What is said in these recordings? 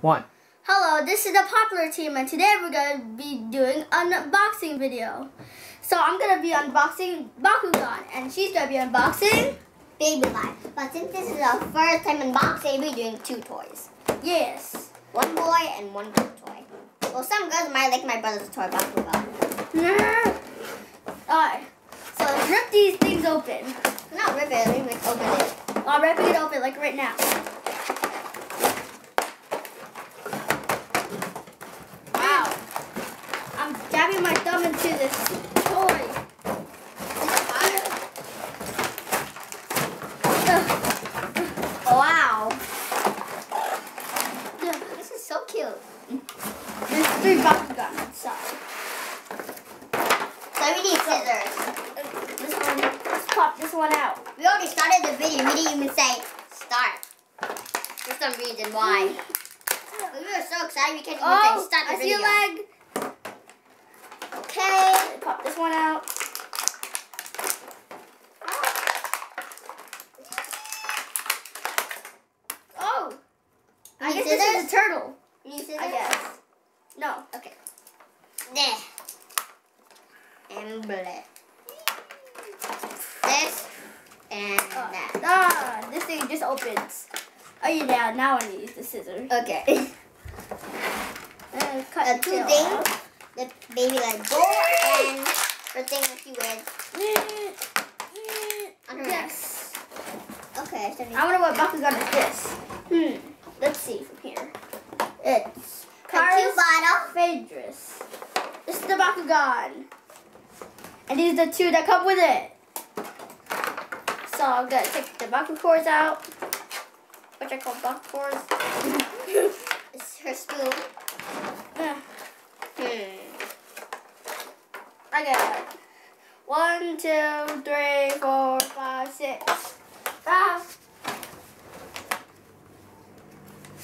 one. Hello, this is the Popular Team, and today we're going to be doing an unboxing video. So I'm going to be unboxing Bakugan, and she's going to be unboxing Baby Alive. But since this is our first time unboxing, we're doing two toys. Yes. One boy and one girl toy. Well, some girls might like my brother's toy Bakugan. Alright, so let's rip these things open. Not rip it, let me open it. I'm ripping it open like right now. Wow. I'm jabbing my thumb into this toy. Wow. This is so cute. There's three Bakugan inside. So we need scissors. This one, let's pop this one out. We already started the video. We didn't even say start. For some reason, why? We were so excited we can't even Oh, say start the I see video. a leg. Okay. Pop this one out. Oh, I guess this is a turtle. You need scissors? I guess. No. Okay. There. And bleh. This and Uh, that. ah, this thing just opens. Oh yeah, now I need the scissors. Okay. Uh, cut the two things. The baby like bowl and the thing that she wears. On her neck. Yes. Okay, so I wonder what Bakugan is this. Hmm. Let's see from here. It's Karas. Phaedrus. This is the Bakugan. And these are the two that come with it. So I'm gonna take the Baku cores out. Which I call Baku cores. It's her spoon. Uh, Hmm. I got one, two, three, four, five, six. Ah,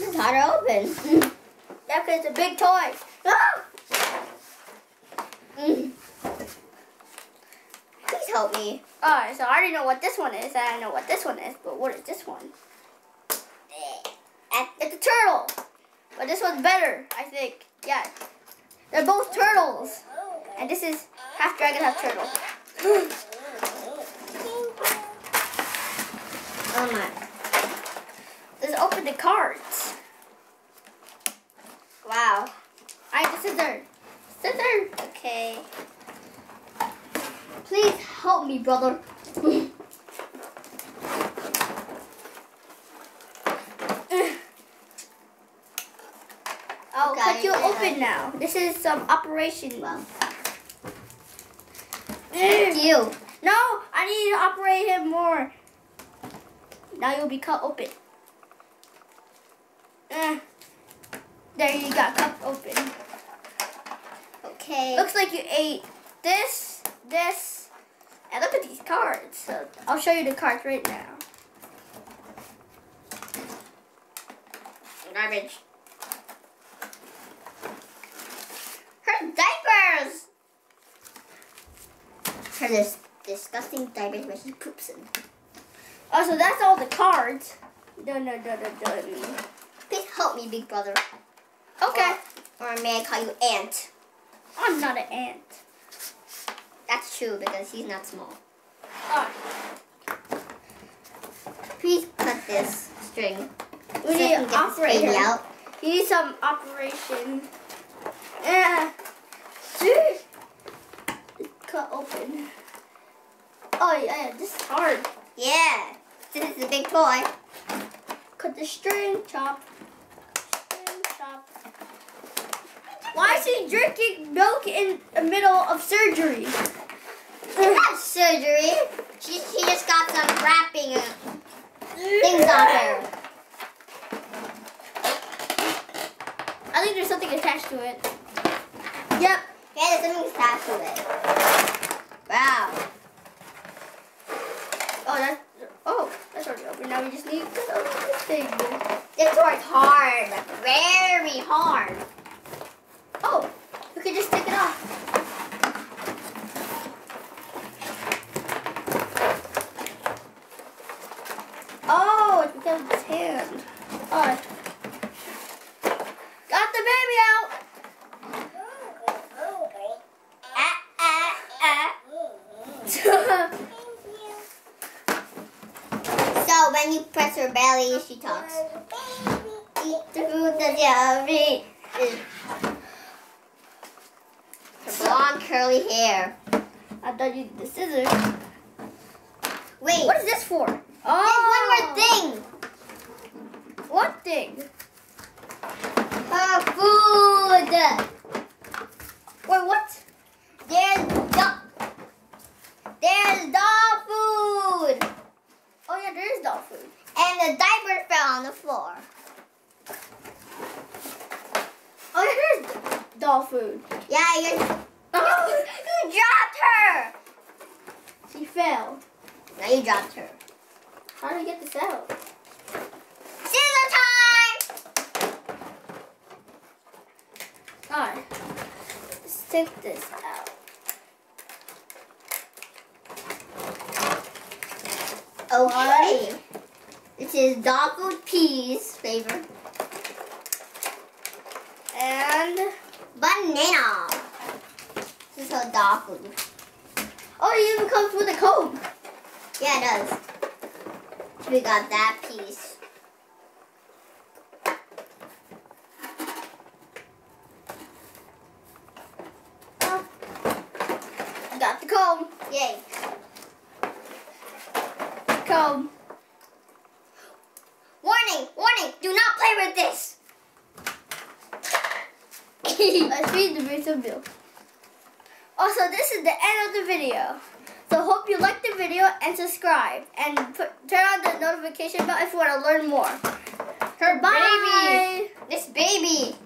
is hard to open. 'cause it's a big toy. Ah! Mm. Please help me. Alright, so I already know what this one is, and I know what this one is, but what is this one? It's a turtle. But this one's better, I think. Yeah. They're both turtles. And this is half dragon, half turtle. Oh my. Let's open the cards. Wow. I have the scissor. Scissor. Okay. Please help me, brother. I'll Okay, cut you oh, open now. This is some operation. Well, You. No, I need to operate him more. Now you'll be cut open. Uh, there you got cut open. Okay. Looks like you ate this, this, and look at these cards. So I'll show you the cards right now. Garbage. Her diapers. Dis- disgusting diapers where she poops in. Oh, so that's all the cards. No, no, no, no, no. Please help me, big brother. Okay. Or may I call you Aunt? I'm not an ant. That's true because he's not small. Alright. Please cut this string. We so need can to get this operate out. You need some operation. Uh, yeah. Dude. Cut open. Oh yeah, this is hard. Yeah. Since it's a big toy. Cut the string, chop. String, chop. Why is she drinking milk in the middle of surgery? Surgery. She, she just got some wrapping uh, things on her. I think there's something attached to it. Yep. Yeah, there's something attached to it. Wow. Oh, that's oh, that's already open. Now we just need to open this thing. This toy's hard. Very hard. Oh, we can just take it off. Oh, it's because of his hand. Oh. Time you press her belly, she talks. Eat the food that yummy. Her blonde curly hair. I thought you did the scissors. Wait, What is this for? there's Oh, one more oh. thing. What thing? Her food. Wait, what? There's dog. There's dog food. Oh yeah, there is dog food. And the diaper fell on the floor. Oh yeah, there dog food. Yeah, you Oh, you dropped her. she fell. Now you dropped her. How do we get this out? Scissor time. Alright. Let's take this out. Okay. This is dog food peas flavor. And Banana. This is her dog food. oh, it even comes with a comb. Yeah, it does. We got that piece. Got the comb. Yay. Comb. Warning, warning, do not play with this. Let's read the recent bill. Also, this is the end of the video. So hope you liked the video and subscribe and put, turn on the notification bell if you want to learn more. Her Bye. baby. This baby